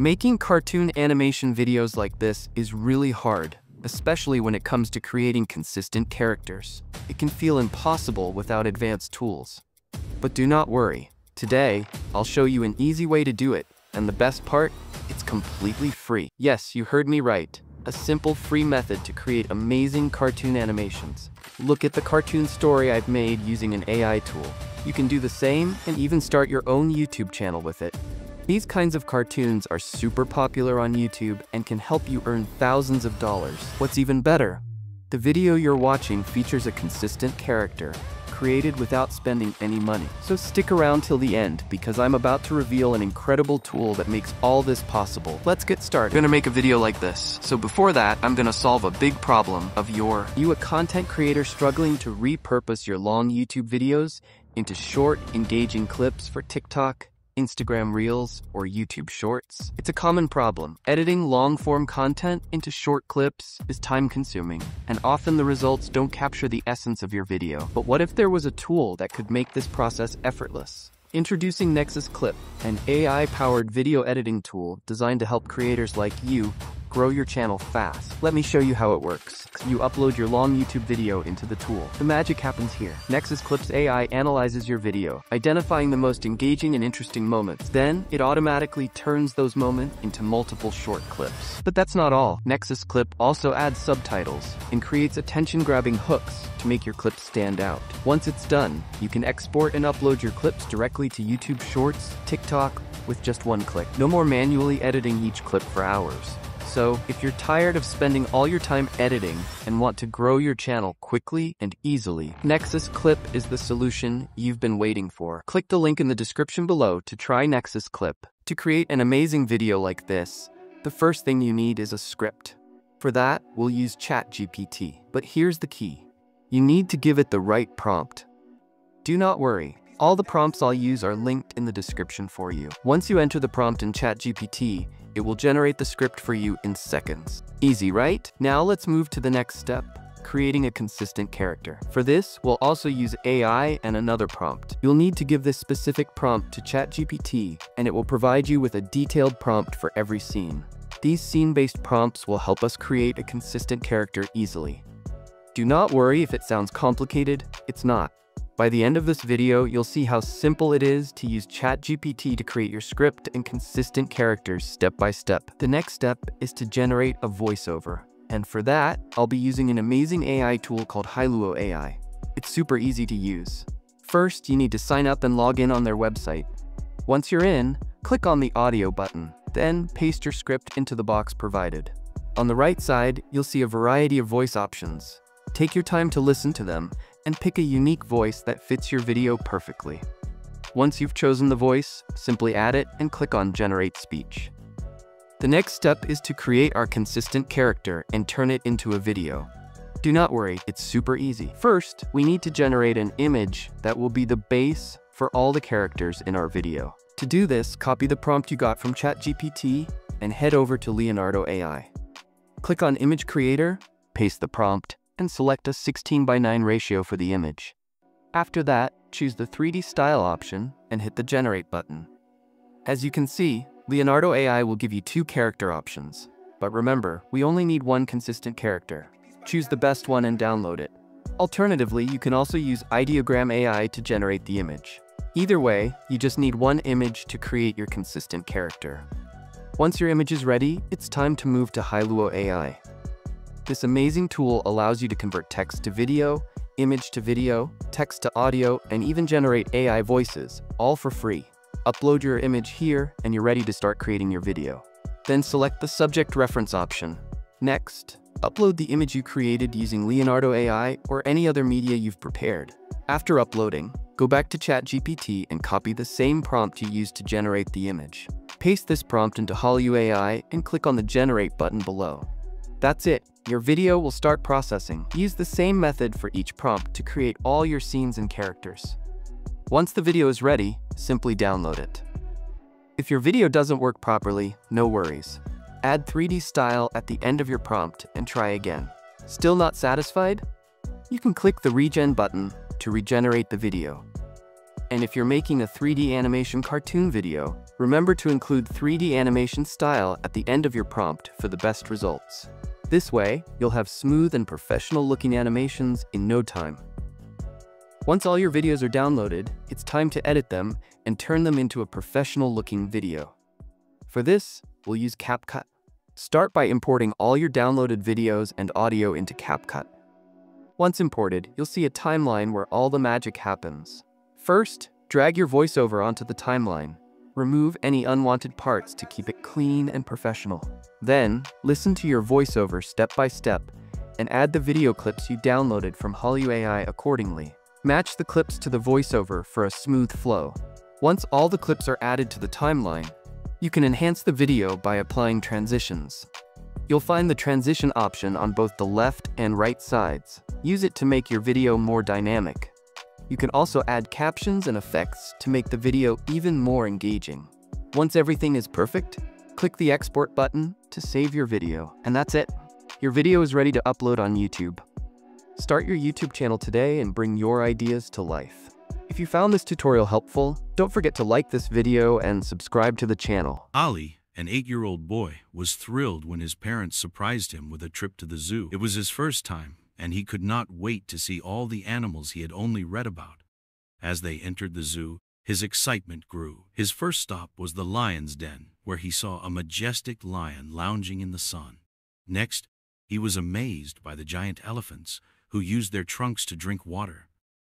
Making cartoon animation videos like this is really hard, especially when it comes to creating consistent characters. It can feel impossible without advanced tools. But do not worry. Today, I'll show you an easy way to do it, and the best part, it's completely free. Yes, you heard me right. A simple free method to create amazing cartoon animations. Look at the cartoon story I've made using an AI tool. You can do the same and even start your own YouTube channel with it. These kinds of cartoons are super popular on YouTube and can help you earn thousands of dollars. What's even better, the video you're watching features a consistent character, created without spending any money. So stick around till the end because I'm about to reveal an incredible tool that makes all this possible. Let's get started. I'm gonna make a video like this. So before that, I'm gonna solve a big problem of your, you a content creator struggling to repurpose your long YouTube videos into short, engaging clips for TikTok, Instagram Reels, or YouTube Shorts. It's a common problem. Editing long-form content into short clips is time-consuming, and often the results don't capture the essence of your video. But what if there was a tool that could make this process effortless? Introducing Nexus Clip, an AI-powered video editing tool designed to help creators like you grow your channel fast. Let me show you how it works. You upload your long YouTube video into the tool. The magic happens here. Nexus Clips AI analyzes your video, identifying the most engaging and interesting moments. Then, it automatically turns those moments into multiple short clips. But that's not all. Nexus Clip also adds subtitles and creates attention-grabbing hooks to make your clips stand out. Once it's done, you can export and upload your clips directly to YouTube Shorts, TikTok, with just one click. No more manually editing each clip for hours. So, if you're tired of spending all your time editing and want to grow your channel quickly and easily, Nexus Clip is the solution you've been waiting for. Click the link in the description below to try Nexus Clip. To create an amazing video like this, the first thing you need is a script. For that, we'll use ChatGPT. But here's the key. You need to give it the right prompt. Do not worry, all the prompts I'll use are linked in the description for you. Once you enter the prompt in ChatGPT, it will generate the script for you in seconds. Easy, right? Now let's move to the next step, creating a consistent character. For this, we'll also use AI and another prompt. You'll need to give this specific prompt to ChatGPT, and it will provide you with a detailed prompt for every scene. These scene-based prompts will help us create a consistent character easily. Do not worry if it sounds complicated, it's not. By the end of this video, you'll see how simple it is to use ChatGPT to create your script and consistent characters step by step. The next step is to generate a voiceover. And for that, I'll be using an amazing AI tool called Hailuo AI. It's super easy to use. First, you need to sign up and log in on their website. Once you're in, click on the audio button, then paste your script into the box provided. On the right side, you'll see a variety of voice options. Take your time to listen to them and pick a unique voice that fits your video perfectly. Once you've chosen the voice, simply add it and click on Generate Speech. The next step is to create our consistent character and turn it into a video. Do not worry, it's super easy. First, we need to generate an image that will be the base for all the characters in our video. To do this, copy the prompt you got from ChatGPT and head over to Leonardo AI. Click on Image Creator, paste the prompt, and select a 16 by 9 ratio for the image. After that, choose the 3D style option and hit the Generate button. As you can see, Leonardo AI will give you two character options. But remember, we only need one consistent character. Choose the best one and download it. Alternatively, you can also use Ideogram AI to generate the image. Either way, you just need one image to create your consistent character. Once your image is ready, it's time to move to Hailuo AI. This amazing tool allows you to convert text to video, image to video, text to audio, and even generate AI voices, all for free. Upload your image here, and you're ready to start creating your video. Then select the Subject Reference option. Next, upload the image you created using Leonardo AI or any other media you've prepared. After uploading, go back to ChatGPT and copy the same prompt you used to generate the image. Paste this prompt into Hailuo AI and click on the Generate button below. That's it. Your video will start processing. Use the same method for each prompt to create all your scenes and characters. Once the video is ready, simply download it. If your video doesn't work properly, no worries. Add 3D style at the end of your prompt and try again. Still not satisfied? You can click the Regen button to regenerate the video. And if you're making a 3D animation cartoon video, Remember to include 3D animation style at the end of your prompt for the best results. This way, you'll have smooth and professional looking animations in no time. Once all your videos are downloaded, it's time to edit them and turn them into a professional looking video. For this, we'll use CapCut. Start by importing all your downloaded videos and audio into CapCut. Once imported, you'll see a timeline where all the magic happens. First, drag your voiceover onto the timeline. Remove any unwanted parts to keep it clean and professional. Then, listen to your voiceover step by step and add the video clips you downloaded from Hailuo AI accordingly. Match the clips to the voiceover for a smooth flow. Once all the clips are added to the timeline, you can enhance the video by applying transitions. You'll find the transition option on both the left and right sides. Use it to make your video more dynamic. You can also add captions and effects to make the video even more engaging. Once everything is perfect, click the export button to save your video, and that's it. Your video is ready to upload on YouTube. Start your YouTube channel today and bring your ideas to life. If you found this tutorial helpful, don't forget to like this video and subscribe to the channel. Ali, an eight-year-old boy, was thrilled when his parents surprised him with a trip to the zoo. It was his first time, and he could not wait to see all the animals he had only read about. As they entered the zoo, his excitement grew. His first stop was the lion's den, where he saw a majestic lion lounging in the sun. Next, he was amazed by the giant elephants, who used their trunks to drink water.